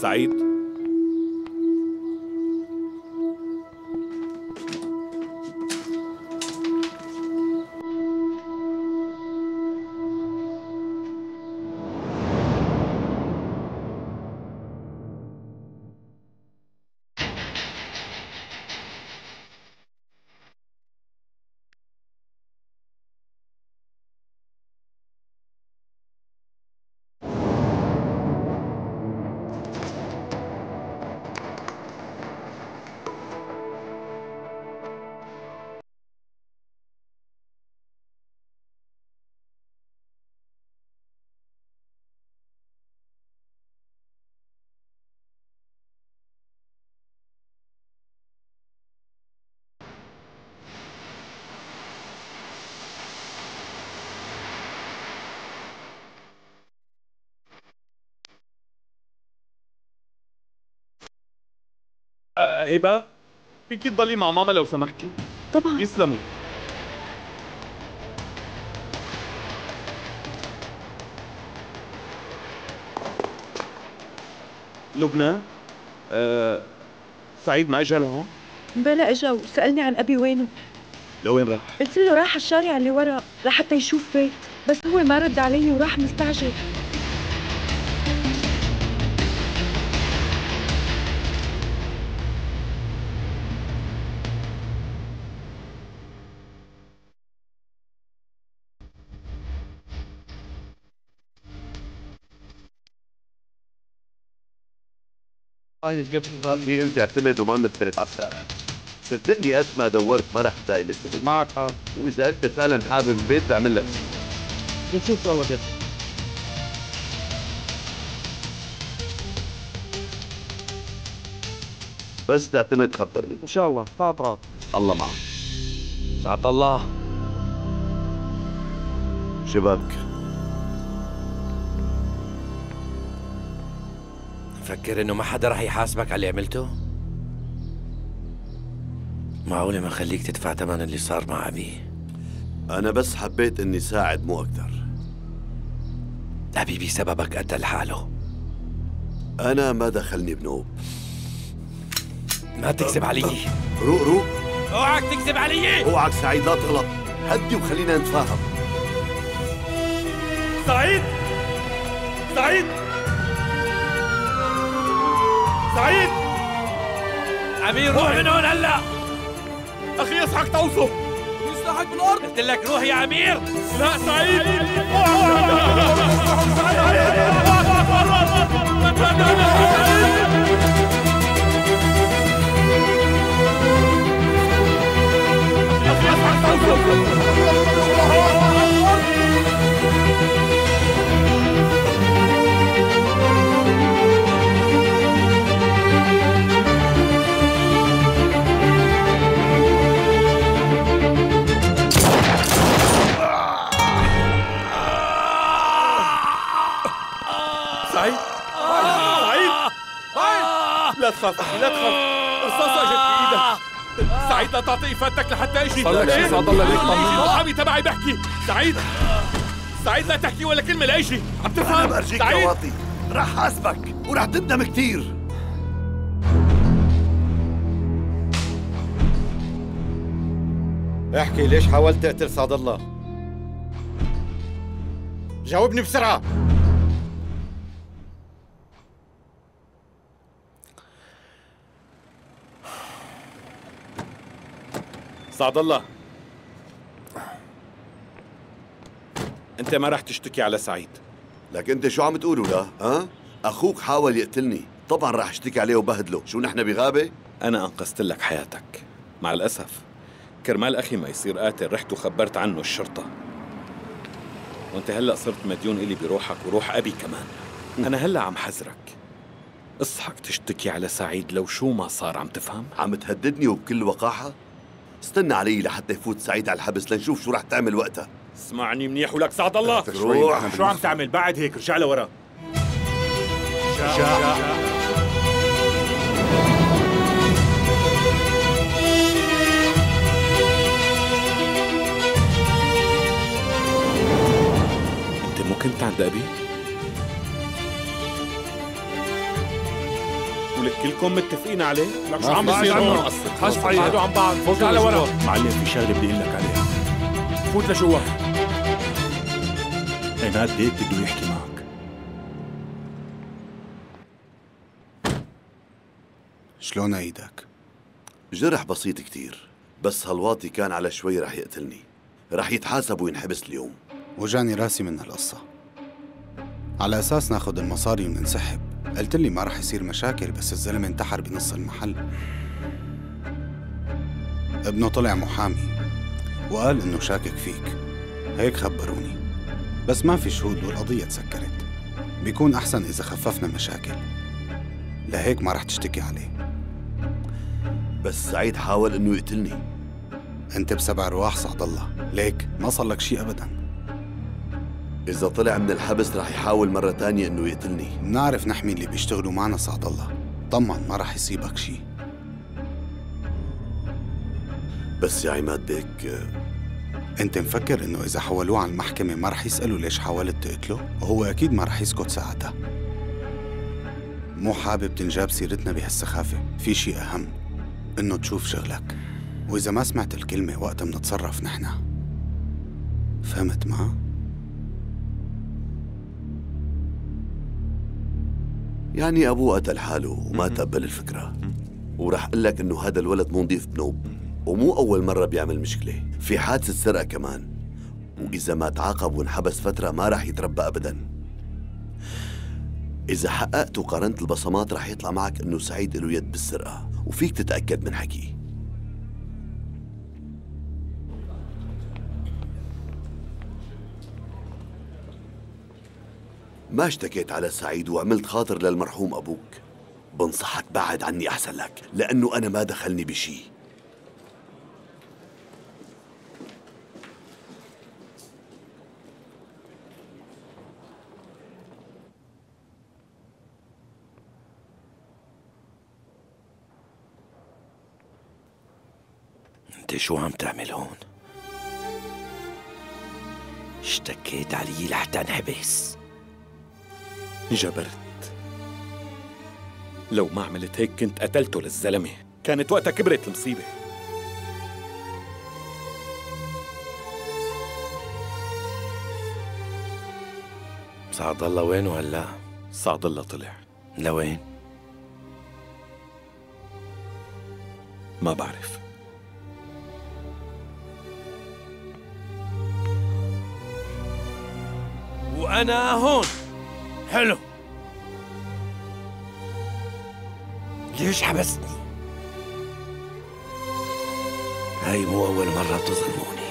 साइद سعيد هبه فيك تضلي مع ماما لو سمحتي طبعا. يسلموا. لبنى أه سعيد ما اجى لهون بلا إجا وسألني عن أبي وينه لوين راح؟ قلت له راح الشارع اللي ورا لحتى يشوف بيت. بس هو ما رد علي وراح مستعجل. هاي القبل هي تعتمد وما مثلت صدقني قد ما دورت ما رح تلاقي معك حق وإذا أنت فعلا حابب البيت بعمل لك. نشوف سوا كده بس تعتمد خبرني إن شاء الله. طاطا الله معك. سعد الله. شبابك. مفكر إنه ما حدا رح يحاسبك على اللي عملته؟ معقولة ما خليك تدفع ثمن اللي صار مع أبي؟ أنا بس حبيت إني ساعد مو أكثر أبي بسببك قتل حاله أنا ما دخلني بنوب. ما تكذب علي. روق روق. أوعك تكذب علي. أوعك سعيد لا تغلط. هدي وخلينا نتفاهم. سعيد؟ سعيد؟ أبي روح من هون هلا. أخي اصحك توصف يصلحك بالأرض قلت لك روح يا أمير. لا سعيد. سعيد. تخاف أخي لا تخاف رصاصة اجت بإيدك سعيد لا تعطي إفادتك لحتى أجي صار لك شي صاد الله ليك طمني. المحامي تبعي بحكي. سعيد سعيد لا تحكي ولا كلمة لاجي عم تفهم برجيك يا سعيد. واطي رح حاسبك ورح تندم كثير احكي ليش حاولت تقتل سعد الله؟ جاوبني بسرعة. سعد الله. انت ما رح تشتكي على سعيد. لك انت شو عم تقولوا لا؟ ها؟ أخوك حاول يقتلني. طبعا رح اشتكي عليه وبهدله. شو نحن بغابة؟ أنا أنقذت لك حياتك. مع الأسف. كرمال أخي ما يصير قاتل. رحت وخبرت عنه الشرطة. وانت هلأ صرت مديون إلي بروحك وروح أبي كمان. أنا هلأ عم حذرك. أصحك تشتكي على سعيد لو شو ما صار عم تفهم؟ عم تهددني وبكل وقاحة؟ استنى علي لحتى يفوت سعيد على الحبس لنشوف شو رح تعمل وقتها. اسمعني منيح ولك سعد الله. روح شو عم تعمل؟ بعد هيك رجع لورا. انت مو كنت عند ابي معقول كلكم متفقين عليه؟ لك شو ما عم في بيصير. هون خش بعدوا عن بعض فوت على ورا معلم في شغلة بدي أقول لك عليها. فوت لجوا عماد بيك بده يحكي معك. شلون إيدك؟ جرح بسيط كتير بس هالواطي كان على شوي رح يقتلني. رح يتحاسب وينحبس اليوم. وجاني راسي من هالقصة. على أساس ناخد المصاري وننسحب. قلت لي ما رح يصير مشاكل بس الزلمة انتحر بنص المحل. ابنه طلع محامي وقال إنه شاكك فيك. هيك خبروني. بس ما في شهود والقضية تسكرت. بيكون أحسن إذا خففنا مشاكل. لهيك ما رح تشتكي عليه. بس سعيد حاول إنه يقتلني. أنت بسبع أرواح سعد الله. ليك ما صار لك شيء ابدا. إذا طلع من الحبس رح يحاول مرة تانية إنه يقتلني. بنعرف نحمي اللي بيشتغلوا معنا سعد الله. طمن ما رح يصيبك شيء بس يا عماد بيك أنت مفكر إنه إذا حولوه على المحكمة ما رح يسألوا ليش حاولت تقتله؟ وهو أكيد ما رح يسكت ساعتها. مو حابب تنجاب سيرتنا بهالسخافة. في شيء أهم إنه تشوف شغلك. وإذا ما سمعت الكلمة وقتها بنتصرف نحنا فهمت ما؟ يعني ابوه قتل حاله وما تقبل الفكرة. ورح أقول لك إنه هذا الولد مو نضيف بنوب. ومو أول مرة بيعمل مشكلة. في حادثة سرقة كمان. وإذا ما تعاقب وانحبس فترة ما رح يتربى ابدا. إذا حققت وقارنت البصمات رح يطلع معك إنه سعيد له يد بالسرقة. وفيك تتأكد من حكي. ما اشتكيت على سعيد وعملت خاطر للمرحوم أبوك. بنصحك بعد عني أحسن لك لأنه أنا ما دخلني بشي. أنت شو عم تعمل هون؟ اشتكيت علي لحتى انحبس. جبرت. لو ما عملت هيك كنت قتلته للزلمة. كانت وقتها كبرت المصيبة. سعد الله وينه هلا؟ سعد الله طلع. لوين؟ ما بعرف. وأنا هون. حلو ليش حبستني؟ هاي مو أول مرة تظلموني